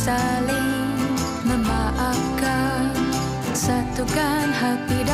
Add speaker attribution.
Speaker 1: saling memaafkan. Satukan hati dan